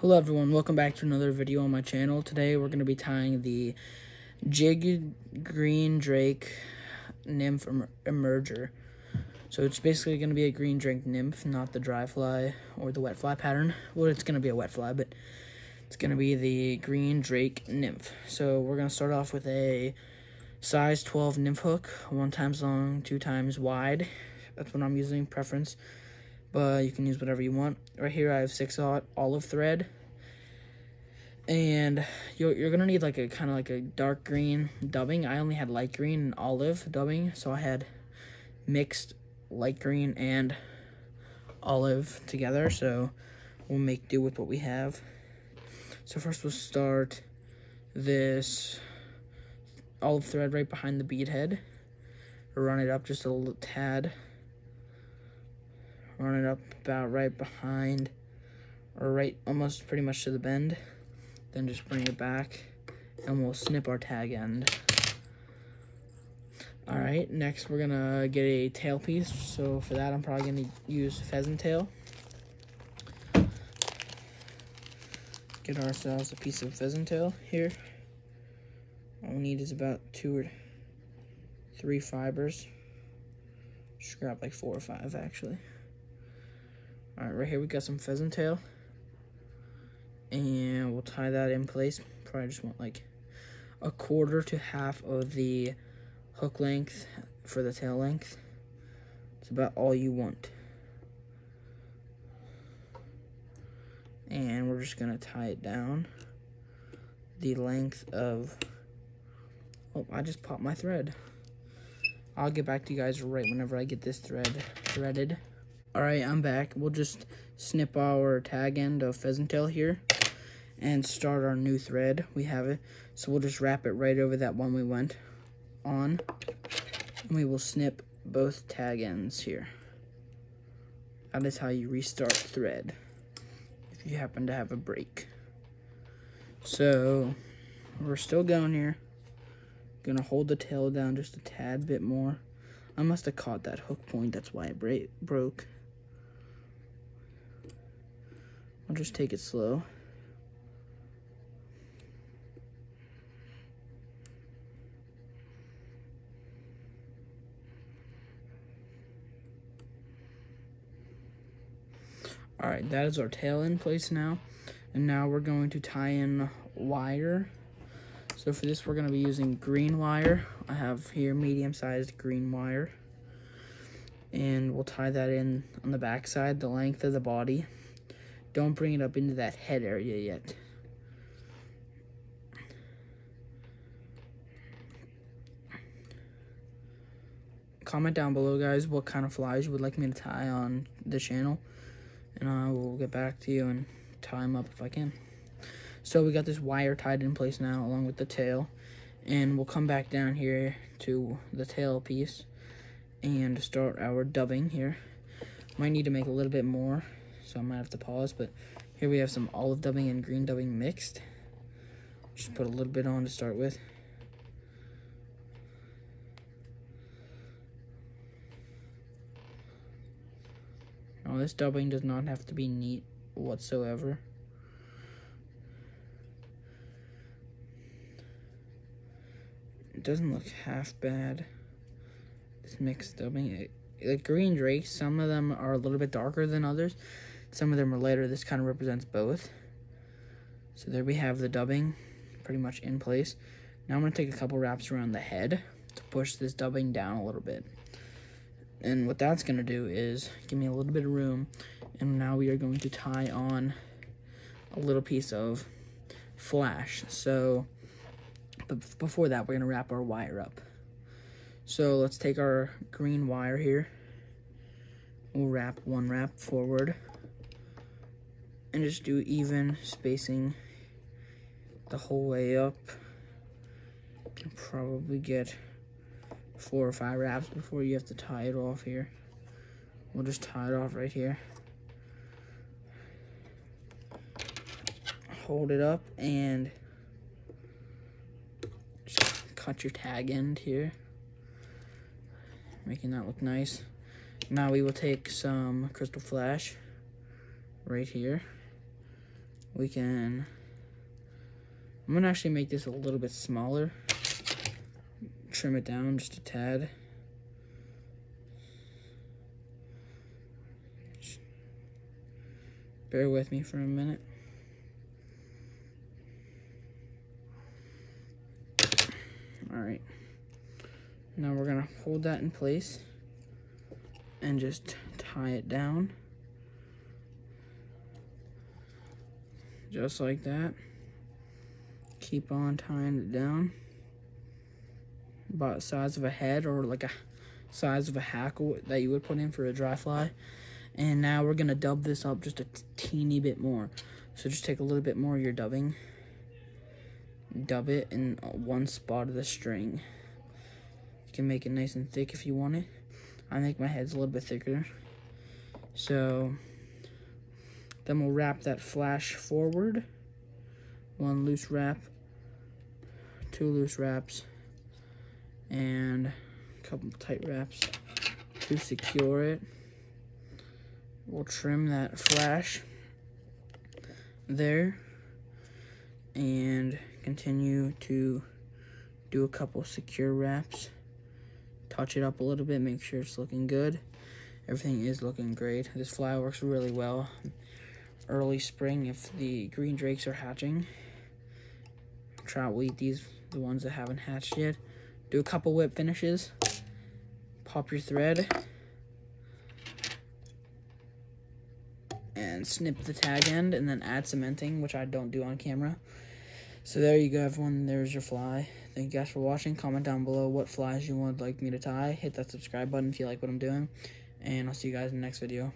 Hello everyone, welcome back to another video on my channel. Today we're going to be tying the Jig Green Drake Nymph Emerger. So it's basically going to be a green drake nymph, not the dry fly or the wet fly pattern. Well, it's going to be a wet fly, but it's going to be the green drake nymph. So we're going to start off with a size 12 nymph hook, one times long, two times wide. That's what I'm using, preference but you can use whatever you want. Right here I have 6 aught olive thread. And you're, you're to need like a kind of like a dark green dubbing. I only had light green and olive dubbing, so I had mixed light green and olive together. So we'll make do with what we have. So first we'll start this olive thread right behind the bead head. Run it up just a little tad run it up about right behind or right almost pretty much to the bend then just bring it back and we'll snip our tag end. All right next we're gonna get a tail piece. So for that i'm probably gonna use pheasant tail. Get ourselves a piece of pheasant tail here. All we need is about two or three fibers. Just grab like four or five actually all right, right here we got some pheasant tail. And we'll tie that in place. Probably just want like a quarter to half of the hook length for the tail length. It's about all you want. And we're just gonna tie it down the length of, oh, I just popped my thread. I'll get back to you guys right whenever I get this thread threaded. Alright, I'm back. We'll just snip our tag end of pheasant tail here and start our new thread. We have it. So we'll just wrap it right over that one we went on. And we will snip both tag ends here. That is how you restart thread if you happen to have a break. So we're still going here. Gonna hold the tail down just a tad bit more. I must have caught that hook point, that's why it broke. I'll just take it slow. Alright, that is our tail in place now. And now we're going to tie in wire. So for this, we're going to be using green wire. I have here medium-sized green wire. And we'll tie that in on the back side, the length of the body. Don't bring it up into that head area yet. Comment down below, guys, what kind of flies you would like me to tie on the channel. And I will get back to you and tie them up if I can. So we got this wire tied in place now along with the tail. And we'll come back down here to the tail piece and start our dubbing here. Might need to make a little bit more so I might have to pause. But here we have some olive dubbing and green dubbing mixed. Just put a little bit on to start with. Now this dubbing does not have to be neat whatsoever. It doesn't look half bad. This mixed dubbing, it, like green drakes, some of them are a little bit darker than others. Some of them are lighter. This kind of represents both. So there we have the dubbing pretty much in place. Now I'm going to take a couple wraps around the head to push this dubbing down a little bit. And what that's going to do is give me a little bit of room. And now we are going to tie on a little piece of flash. So, but before that, we're going to wrap our wire up. So let's take our green wire here. We'll wrap one wrap forward and just do even spacing the whole way up. You can probably get four or five wraps before you have to tie it off here. We'll just tie it off right here. Hold it up and just cut your tag end here. Making that look nice. Now we will take some crystal flash right here we can, I'm to actually make this a little bit smaller. Trim it down just a tad. Bear with me for a minute. All right. Now we're gonna hold that in place and just tie it down. Just like that. Keep on tying it down. About size of a head or like a size of a hackle that you would put in for a dry fly. And now we're gonna dub this up just a teeny bit more. So just take a little bit more of your dubbing. Dub it in one spot of the string. You can make it nice and thick if you want it. I make my heads a little bit thicker. So then we'll wrap that flash forward. One loose wrap, two loose wraps, and a couple tight wraps to secure it. We'll trim that flash there and continue to do a couple secure wraps touch it up a little bit, make sure it's looking good. Everything is looking great. This fly works really well. Early spring, if the green drakes are hatching, trout will eat these, the ones that haven't hatched yet. Do a couple whip finishes. Pop your thread. And snip the tag end and then add cementing, which I don't do on camera. So there you go, everyone. There's your fly. Thank you guys for watching. Comment down below what flies you would like me to tie. Hit that subscribe button if you like what I'm doing. And I'll see you guys in the next video.